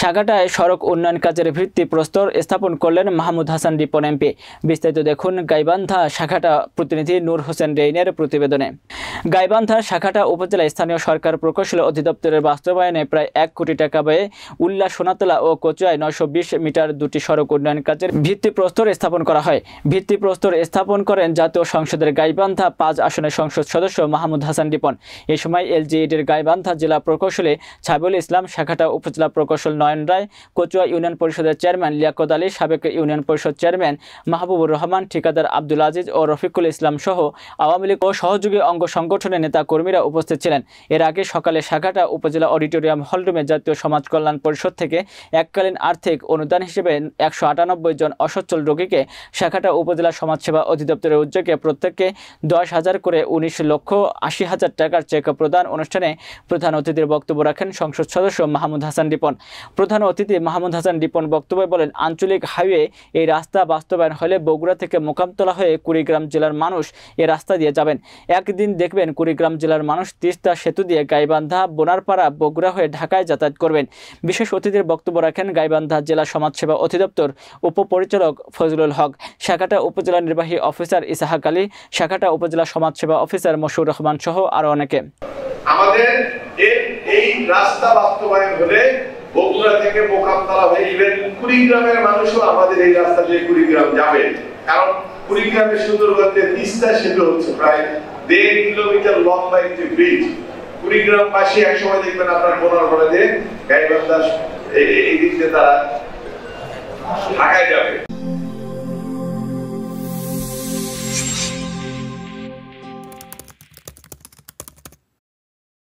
সাগাটায় সড়ক উন্নয়ন কাজের ভিত্তি প্রস্তর স্থাপন করলেন মাহমুদ হাসান রিপন এমপি। বিস্তারিত দেখুন গাইবান্ধা শাখাটা প্রতিনিধি নূর হোসেন রেইনের প্রতিবেদনে। গাইবান্ধা শাখাটা উপজেলা স্থানীয় সরকার প্রকৌশল অধিদপ্তরের বাস্তবায়নে প্রায় এক কোটি টাকা ব্যয়ে উল্লাস সোনাতলা ও কচুয়ায় নয়শো বিশ মিটার দুটি সড়ক উন্নয়ন কাজের ভিত্তিপ্রস্তর স্থাপন করা হয়। ভিত্তিপ্রস্তর স্থাপন করেন জাতীয় সংসদের গাইবান্ধা পাঁচ আসনের সংসদ সদস্য মাহমুদ হাসান রিপন। এ সময় এলজিইডির গাইবান্ধা জেলা প্রকৌশলী ছাইবুল ইসলাম শাখাটা উপজেলা প্রকৌশল নয়ন রায় কচুয়া ইউনিয়ন পরিষদের চেয়ারম্যান লিয়াকত আলী, সাবেক ইউনিয়ন পরিষদ চেয়ারম্যান মাহবুবুর রহমান, ঠিকাদার আব্দুল আজিজ ও রফিকুল ইসলাম সহ আওয়ামী লীগ ও সহযোগী অঙ্গ সংগঠনের নেতা কর্মীরা উপস্থিত ছিলেন। এর আগে সকালে শাখাটা উপজেলা অডিটোরিয়াম হলরুমে জাতীয় সমাজ কল্যাণ পরিষদ থেকে এককালীন আর্থিক অনুদান হিসেবে একশো আটানব্বই জন অসচ্ছল রোগীকে শাখাটা উপজেলা সমাজসেবা অধিদপ্তরের উদ্যোগে প্রত্যেককে দশ হাজার করে উনিশ লক্ষ আশি হাজার টাকার চেক প্রদান অনুষ্ঠানে প্রধান অতিথির বক্তব্য রাখেন সংসদ সদস্য মাহমুদ হাসান রিপন। প্রধান অতিথি মাহমুদ হাসান রিপন বক্তব্যে বলেন, আঞ্চলিক হাইওয়ে এই রাস্তা বাস্তবায়ন হলে বগুড়া থেকে মোকামতলা হয়ে কুড়িগ্রাম জেলার মানুষ এ রাস্তা দিয়ে যাবেন। একদিন দেখবেন কুড়িগ্রাম জেলার মানুষ তিস্তা সেতু দিয়ে গাইবান্ধা, বোনারপাড়া, বগুড়া হয়ে ঢাকায় যাতায়াত করবেন। বিশেষ অতিথির বক্তব্য রাখেন গাইবান্ধা জেলা সমাজসেবা অধিদপ্তর উপপরিচালক ফজলুল হক, শাখাটা উপজেলা নির্বাহী অফিসার ইসাহাক আলী, শাখাটা উপজেলা সমাজসেবা অফিসার মশুর রহমান সহ আরও অনেকে। আমাদের এই রাস্তা বাস্তবায়ন হলে বগুড়া থেকে মোকামতলা হয়ে ইভেন কুড়িগ্রামের মানুষও আমাদের এই রাস্তা দিয়ে কুড়িগ্রাম যাবে। কারণ কুড়িগ্রামের সুন্দরগঞ্জে তিস্তা সেতু হচ্ছে প্রায় দেড় কিলোমিটার লম্বা একটি ব্রিজ কুড়িগ্রামবাসী একসময় দেখবেন আপনার বোনার পরে যে গাইবান্ধা এই দিক তারা ঢাকায় যাবে।